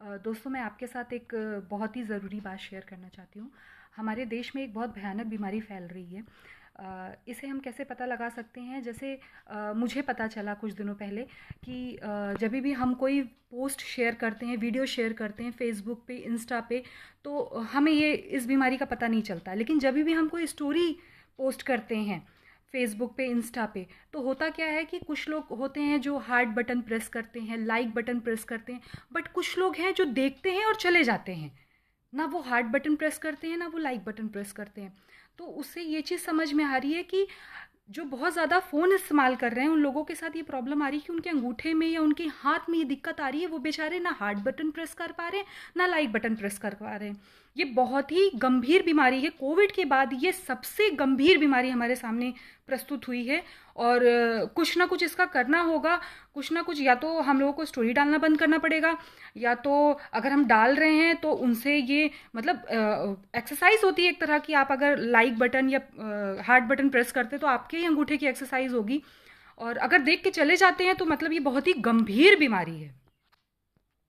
दोस्तों, मैं आपके साथ एक बहुत ही ज़रूरी बात शेयर करना चाहती हूँ। हमारे देश में एक बहुत भयानक बीमारी फैल रही है। इसे हम कैसे पता लगा सकते हैं? जैसे मुझे पता चला कुछ दिनों पहले कि जब भी हम कोई पोस्ट शेयर करते हैं, वीडियो शेयर करते हैं फेसबुक पे, इंस्टा पे तो हमें ये इस बीमारी का पता नहीं चलता। लेकिन जब भी हम कोई स्टोरी पोस्ट करते हैं फेसबुक पे इंस्टा पे। तो होता क्या है कि कुछ लोग होते हैं जो हार्ट बटन प्रेस करते हैं लाइक बटन प्रेस करते हैं बट कुछ लोग हैं जो देखते हैं और चले जाते हैं। ना वो हार्ट बटन प्रेस करते हैं, ना वो लाइक बटन प्रेस करते हैं। तो उससे ये चीज़ समझ में आ रही है कि जो बहुत ज़्यादा फ़ोन इस्तेमाल कर रहे हैं, उन लोगों के साथ ये प्रॉब्लम आ रही है कि उनके अंगूठे में या उनके हाथ में ये दिक्कत आ रही है, वो बेचारे ना हार्ट बटन प्रेस कर पा रहे हैं, ना लाइक बटन प्रेस कर पा रहे हैं। ये बहुत ही गंभीर बीमारी है। कोविड के बाद ये सबसे गंभीर बीमारी हमारे सामने प्रस्तुत हुई है और कुछ ना कुछ इसका करना होगा। कुछ ना कुछ या तो हम लोगों को स्टोरी डालना बंद करना पड़ेगा, या तो अगर हम डाल रहे हैं तो उनसे ये मतलब एक्सरसाइज होती है एक तरह की। आप अगर लाइक बटन या हार्ट बटन प्रेस करते तो आपके ही अंगूठे की एक्सरसाइज होगी। और अगर देख के चले जाते हैं तो मतलब ये बहुत ही गंभीर बीमारी है।